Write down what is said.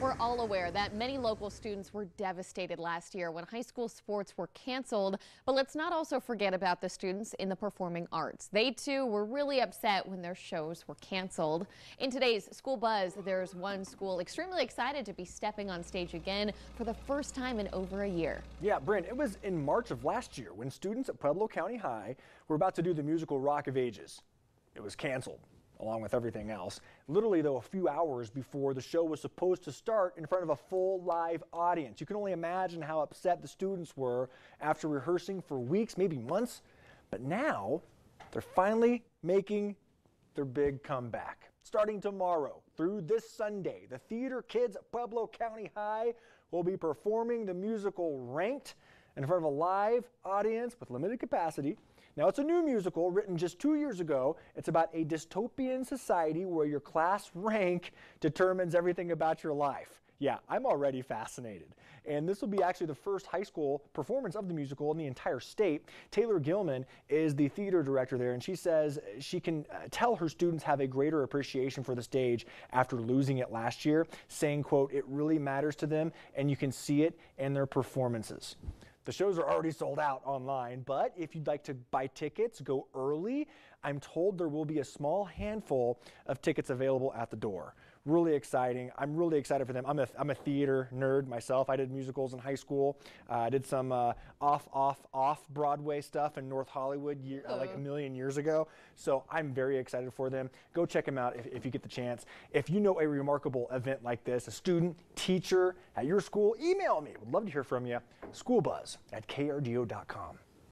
We're all aware that many local students were devastated last year when high school sports were canceled. But let's not also forget about the students in the performing arts. They too were really upset when their shows were canceled. In today's School Buzz, there's one school extremely excited to be stepping on stage again for the first time in over a year. Yeah, Bryn, it was in March of last year when students at Pueblo County High were about to do the musical Rock of Ages. It was canceled along with everything else. Literally, though, a few hours before the show was supposed to start in front of a full live audience. You can only imagine how upset the students were after rehearsing for weeks, maybe months. But now, they're finally making their big comeback. Starting tomorrow through this Sunday, the theater kids at Pueblo County High will be performing the musical Ranked in front of a live audience with limited capacity. Now, it's a new musical written just two years ago. It's about a dystopian society where your class rank determines everything about your life. Yeah, I'm already fascinated. And this will be actually the first high school performance of the musical in the entire state. Taylor Gilman is the theater director there, and she says she can uh, tell her students have a greater appreciation for the stage after losing it last year, saying, quote, it really matters to them, and you can see it in their performances. The shows are already sold out online, but if you'd like to buy tickets, go early. I'm told there will be a small handful of tickets available at the door. Really exciting. I'm really excited for them. I'm a, I'm a theater nerd myself. I did musicals in high school. Uh, I did some uh, off, off, off Broadway stuff in North Hollywood year, uh, like a million years ago. So I'm very excited for them. Go check them out if, if you get the chance. If you know a remarkable event like this, a student, teacher at your school, email me. Would love to hear from you. Schoolbuzz at krdo.com.